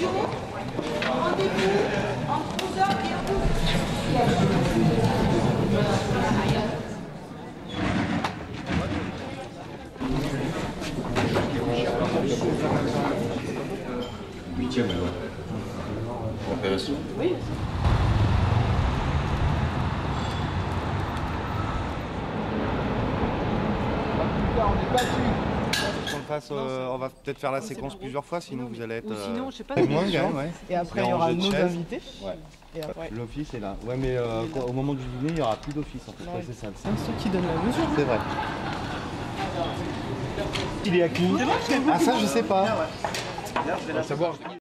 Jour, rendez-vous en 11h et en 8e Oui. on est battu fasse, euh, on va peut-être faire la séquence plusieurs fois, sinon vous allez être. Ou sinon, euh, je sais pas. même, ouais. Et après, il y aura nos chaise. invités. Ouais. L'office est là. Ouais, mais euh, quand- au moment du dîner, il n'y aura plus d'office en fait. Ouais. Ouais, c'est ça. le- c'est ceux qui donnent la mesure. C'est vrai. Il est à qui? Ah ça je sais pas.